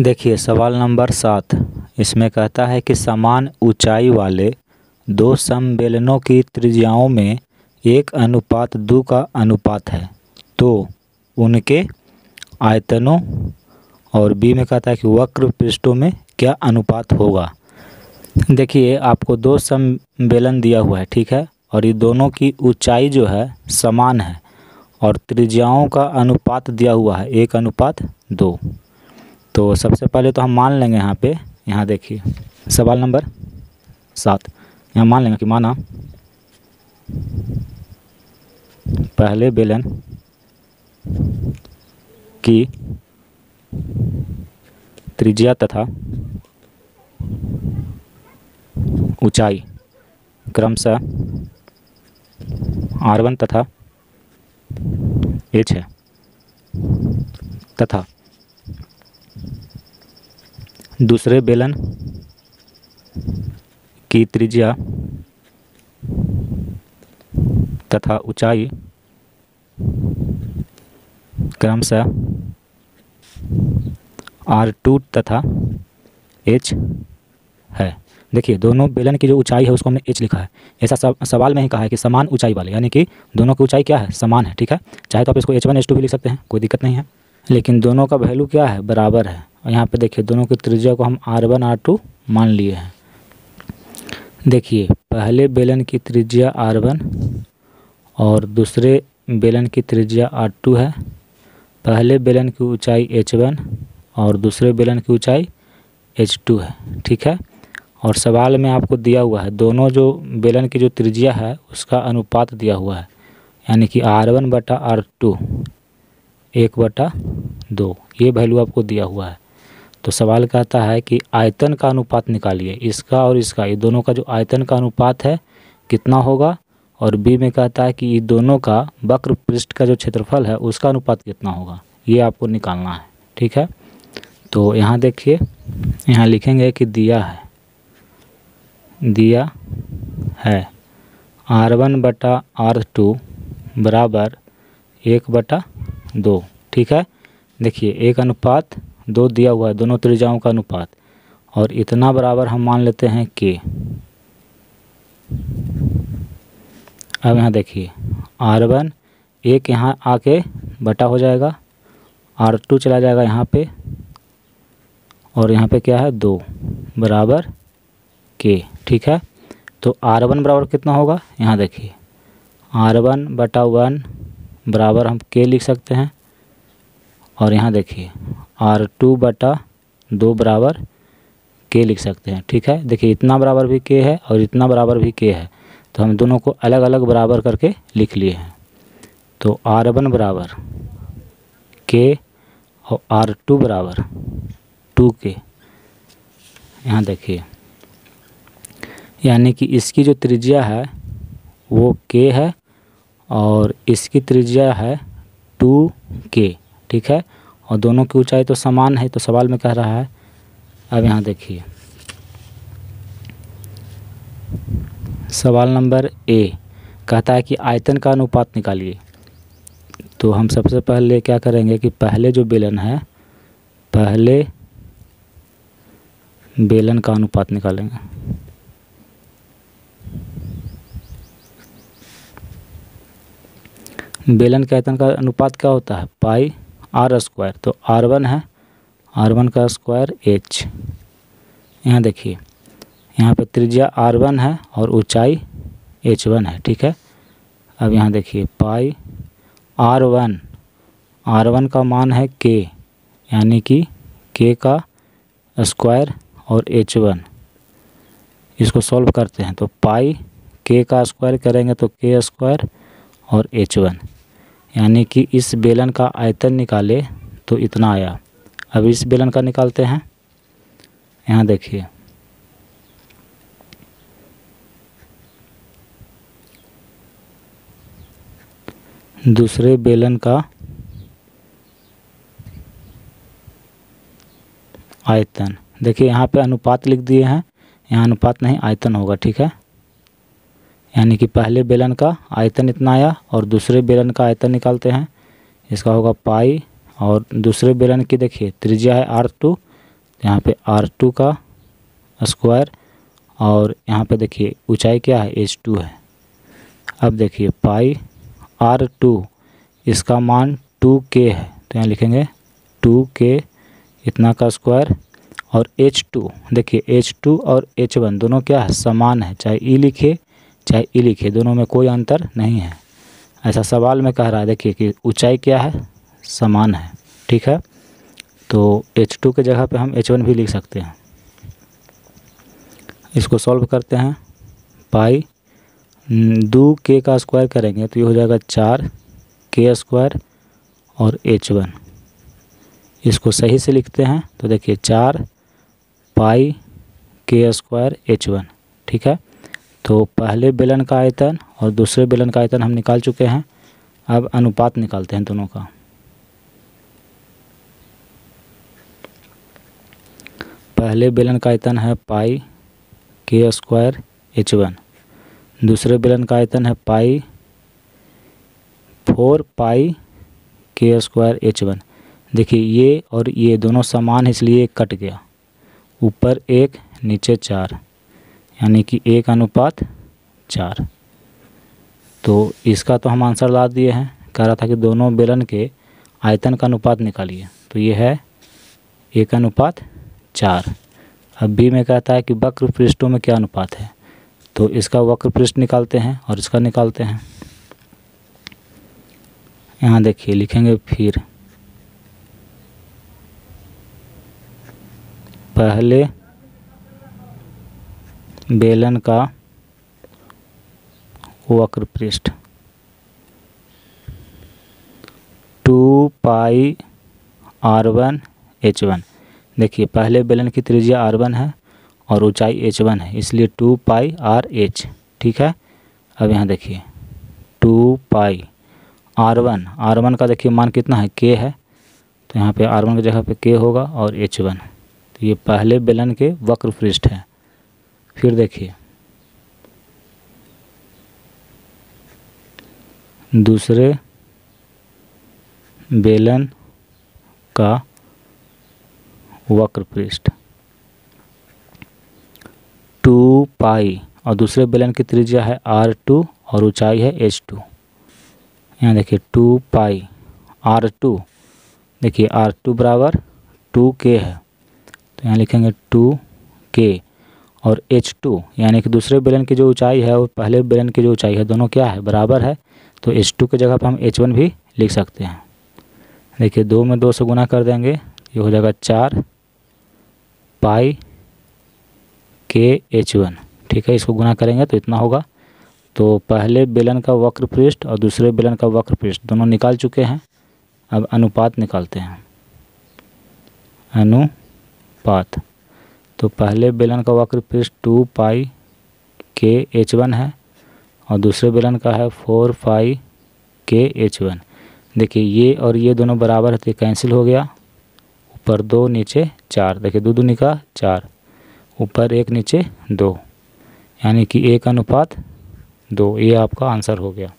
देखिए, सवाल नंबर सात। इसमें कहता है कि समान ऊंचाई वाले दो समबेलनों की त्रिज्याओं में एक अनुपात दो का अनुपात है। तो उनके आयतनों और बी में कहता है कि वक्र पृष्ठों में क्या अनुपात होगा। देखिए, आपको दो समबेलन दिया हुआ है, ठीक है? और ये दोनों की ऊंचाई जो है समान है और त्रिज्याओं का अनुपात दिया हुआ है, एक अनुपात दो। तो सबसे पहले तो हम मान लेंगे यहाँ पे, यहाँ देखिए, सवाल नंबर सात। यहाँ मान लेंगे कि माना पहले बेलन की त्रिज्या तथा ऊंचाई क्रमशः आर वन तथा एच है तथा दूसरे बेलन की त्रिज्या तथा ऊंचाई क्रमशः आर टू तथा एच है। देखिए, दोनों बेलन की जो ऊंचाई है, उसको हमने एच लिखा है। ऐसा सब, सवाल में ही कहा है कि समान ऊंचाई वाले, यानी कि दोनों की ऊंचाई क्या है? समान है, ठीक है? चाहे तो आप इसको एच वन एच टू भी लिख सकते हैं, कोई दिक्कत नहीं है। लेकिन दोनों का वैल्यू क्या है? बराबर है। और यहाँ पे देखिए, दोनों की त्रिज्या को हम आर वन आर टू मान लिए हैं। देखिए, पहले बेलन की त्रिज्या आर वन और दूसरे बेलन की त्रिज्या आर टू है। पहले बेलन की ऊंचाई एच वन और दूसरे बेलन की ऊंचाई एच टू है, ठीक है? और सवाल में आपको दिया हुआ है, दोनों जो बेलन की जो त्रिज्या है, उसका अनुपात दिया हुआ है, यानी कि आर वन बटा आर टू एक बटा दो, ये वैल्यू आपको दिया हुआ है। तो सवाल कहता है कि आयतन का अनुपात निकालिए। इसका और इसका, ये दोनों का जो आयतन का अनुपात है, कितना होगा? और बी में कहता है कि ये दोनों का वक्र पृष्ठ का जो क्षेत्रफल है, उसका अनुपात कितना होगा? ये आपको निकालना है, ठीक है? तो यहाँ देखिए, यहाँ लिखेंगे कि दिया है। दिया है। आर वन बटा आर टू बराबर एक बटा दो, ठीक है? देखिए, एक अनुपात दो दिया हुआ है, दोनों त्रिज्याओं का अनुपात। और इतना बराबर हम मान लेते हैं के अब यहाँ देखिए आर वन, एक यहाँ आके बटा हो जाएगा आर टू चला जाएगा यहाँ पे, और यहाँ पे क्या है, दो बराबर के ठीक है? तो आर वन बराबर कितना होगा? यहाँ देखिए आर वन बटा वन बराबर हम के लिख सकते हैं। और यहाँ देखिए आर टू बटा दो बराबर के लिख सकते हैं, ठीक है? देखिए, इतना बराबर भी के है और इतना बराबर भी के है। तो हम दोनों को अलग अलग बराबर करके लिख लिए हैं। तो आर वन बराबर के और आर टू बराबर टू के यहाँ देखिए, यानी कि इसकी जो त्रिज्या है, वो के है और इसकी त्रिज्या है टू के ठीक है? और दोनों की ऊंचाई तो समान है तो सवाल में कह रहा है। अब यहाँ देखिए। सवाल नंबर ए। कहता है कि आयतन का अनुपात निकालिए। तो हम सबसे पहले क्या करेंगे कि पहले जो बेलन है, पहले बेलन का अनुपात निकालेंगे। बेलन के आयतन का अनुपात क्या होता है? पाई। आर स्क्वायर तो आर वन है, आर वन का स्क्वायर एच। यहाँ देखिए, यहाँ पे त्रिज्या आर वन है और ऊंचाई एच वन है, ठीक है? अब यहाँ देखिए, pi R one R one का मान है के, यानी कि के का स्क्वायर और एच वन। इसको सॉल्व करते हैं तो पाई के का स्क्वायर करेंगे तो के स्क्वायर और एच वन। यानी कि इस बेलन का आयतन निकाले तो इतना आया। अब इस बेलन का निकालते हैं। यहाँ देखिए। दूसरे बेलन का आयतन। देखिए, यहाँ पे अनुपात लिख दिए हैं। यहाँ अनुपात नहीं, आयतन होगा, ठीक है? यानी कि पहले बेलन का आयतन इतना आया और दूसरे बेलन का आयतन निकालते हैं। इसका होगा पाई और दूसरे बेलन की देखिए, त्रिज्या है आर टू, यहाँ पे आर टू का स्क्वायर और यहाँ पे देखिए, ऊंचाई क्या है? एच टू है। अब देखिए, पाई आर टू, इसका मान टू के है। तो यहाँ लिखेंगे, टू के इतना का स्क्वायर और एच टू। देखिए, एच टू और एच वन दोनों क्या है? समान है। चाहे ई लिखे चाहे ई लिखे, दोनों में कोई अंतर नहीं है। ऐसा सवाल में कह रहा है देखिए कि ऊंचाई क्या है? समान है। ठीक है? तो एच टू के जगह पे हम एच वन भी लिख सकते हैं। इसको सॉल्व करते हैं। पाई दो के का स्क्वायर करेंगे तो ये हो जाएगा चार के स्क्वायर और एच वन इसको सही से लिखते हैं तो देखिए चार पाई के स्क्वायर एच वन ठीक है? तो पहले बेलन का आयतन और दूसरे बेलन का आयतन हम निकाल चुके हैं। अब अनुपात निकालते हैं दोनों का। पहले बेलन का आयतन है पाई के स्क्वायर एच वन। दूसरे बेलन का आयतन है पाई फोर पाई के स्क्वायर एच वन। देखिए, ये और ये दोनों समान है इसलिए कट गया। ऊपर एक, नीचे चार। यानी कि एक अनुपात चार। तो इसका तो हम आंसर ला दिए हैं। कह रहा था कि दोनों बेलन के आयतन का अनुपात निकालिए। तो ये है एक अनुपात चार। अब बी में कहता है कि वक्र पृष्ठों में क्या अनुपात है? तो इसका वक्र पृष्ठ निकालते हैं और इसका निकालते हैं। यहाँ देखिए, लिखेंगे फिर। पहले बेलन का वक्र पृष्ठ two pi R one H one. देखिए, पहले बेलन की त्रिज्या आर वन है और ऊंचाई एच वन है, इसलिए टू पाई आर एच, ठीक है? अब यहाँ देखिए, two pi R one. R one का देखिए मान कितना है? के है। तो यहाँ पे आर वन की जगह पे के होगा और एच वन। तो ये पहले बेलन के वक्र पृष्ठ है। फिर देखिए। दूसरे बेलन का वक्र पृष्ठ टू पाई और दूसरे बेलन की त्रिज्या है आर टू और ऊंचाई है एच टू। यहाँ देखिए टू पाई आर टू। देखिए आर टू बराबर टू के है। तो यहाँ लिखेंगे टू के। और एच टू यानी कि दूसरे बेलन की जो ऊंचाई है और पहले बेलन की जो ऊंचाई है, दोनों क्या है? बराबर है। तो एच टू की जगह पर हम एच वन भी लिख सकते हैं। देखिए, दो में दो से गुना कर देंगे, ये हो जाएगा चार पाई के एच वन ठीक है, इसको गुना करेंगे तो इतना होगा। तो पहले बेलन का वक्र पृष्ठ और दूसरे बेलन का वक्र पृष्ठ दोनों निकाल चुके हैं। अब अनुपात निकालते हैं। अनुपात। तो पहले बेलन का वक्र पृष्ठ टू पाई के एच वन है और दूसरे बेलन का है फोर पाई के एच वन। देखिए, ये और ये दोनों बराबर है तो कैंसिल हो गया। ऊपर दो, नीचे चार। देखिए, दो दूनी का चार। ऊपर एक, नीचे दो। यानी कि एक अनुपात दो। ये आपका आंसर हो गया।